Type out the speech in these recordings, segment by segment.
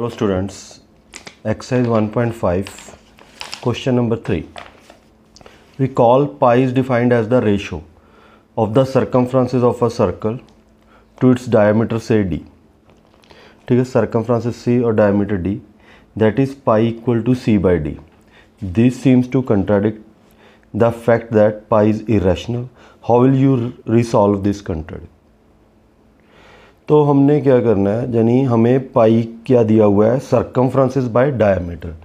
Hello students, exercise 1.5, question number 3. Recall pi is defined as the ratio of the circumferences of a circle to its diameter say d. ठीक है circumference c और diameter d that is pi equal to c by d. This seems to contradict the fact that pi is irrational. How will you resolve this contradiction? तो हमने क्या करना है? यानी हमें पाई क्या दिया हुआ है? सरकमफ्रांसिस बाय डायमीटर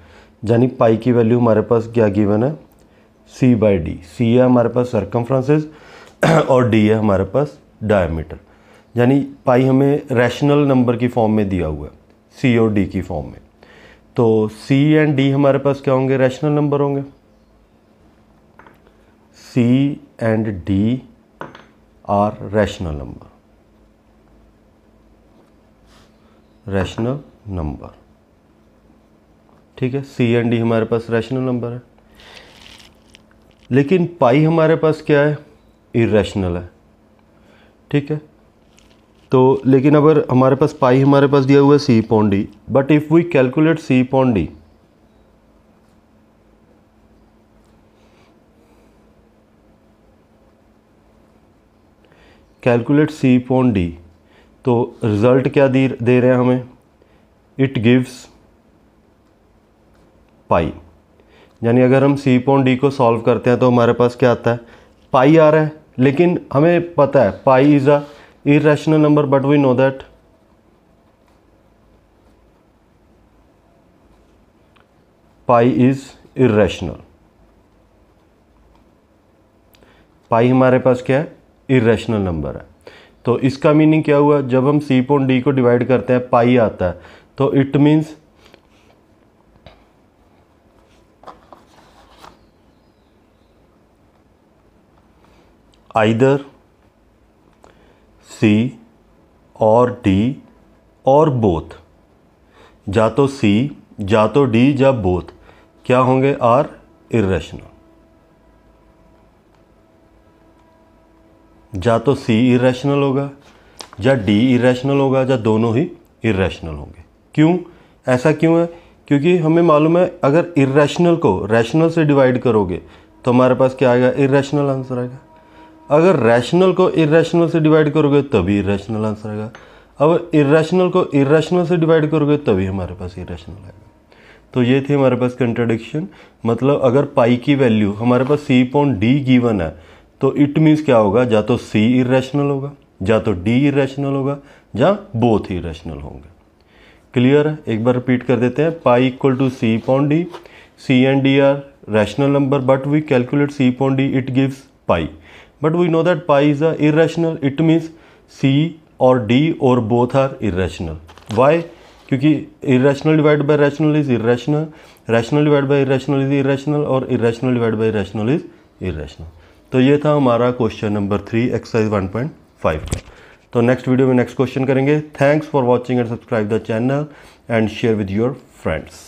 यानी पाई की वैल्यू हमारे पास क्या गिवन है? सी बाई डी सी है हमारे पास सरकम फ्रांसिस और डी है हमारे पास डायमीटर यानी पाई हमें रैशनल नंबर की फॉर्म में दिया हुआ है. सी और डी की फॉर्म में. तो सी एंड डी हमारे पास क्या होंगे? रैशनल नंबर होंगे. C and D are rational number rational number ठीक है? सी एंड डी हमारे पास रैशनल नंबर है। लेकिन पाई हमारे पास क्या है? इरेशनल है। ठीक है? तो लेकिन अगर हमारे पास पाई हमारे पास दिया हुआ है C upon D but if we calculate C upon D calculate C upon D तो रिज़ल्ट क्या दे दे रहे हैं हमें? इट गिव्स पाई यानी अगर हम सी पॉन डी को सॉल्व करते हैं तो हमारे पास क्या आता है? पाई आ रहा है। लेकिन हमें पता है pi is a irrational number but we know that pi is irrational pi हमारे पास क्या है? इरेशनल नंबर है। तो इसका मीनिंग क्या हुआ? जब हम सी पॉन डी को डिवाइड करते हैं पाई आता है। तो इट मीन्स आइदर सी और डी और बोथ जा तो सी जा तो डी या बोथ क्या होंगे? आर इरेशनल या तो सी इरेशनल होगा या डी इरेशनल होगा या दोनों ही इरेशनल होंगे। क्यों? ऐसा क्यों है? क्योंकि हमें मालूम है, अगर इरेशनल को रैशनल से डिवाइड करोगे तो हमारे पास क्या आएगा? इरेशनल आंसर आएगा। अगर रैशनल को इरेशनल से डिवाइड करोगे, तभी इरेशनल आंसर आएगा। अब इरेशनल को इरेशनल से डिवाइड करोगे, तभी हमारे पास इरेशनल आएगा। तो ये थी हमारे पास कंट्रडिक्शन मतलब अगर पाई की वैल्यू हमारे पास सी पॉइंट डी गिवन है तो इट मीन्स क्या होगा? या तो सी इरेशनल होगा, या तो डी इरेशनल होगा, या बोथ इरेशनल होंगे। क्लियर है? एक बार रिपीट कर देते हैं। Pi equal to C upon D C and D are rational number but we calculate C upon D it gives pi but we know that pi is a irrational it means C और D और both are irrational why क्योंकि irrational divide by rational is irrational rational divide by irrational is irrational और irrational divide by rational is irrational तो ये था हमारा question number three exercise one point five का तो नेक्स्ट वीडियो में next question करेंगे. Thanks for watching and subscribe the channel and share with your friends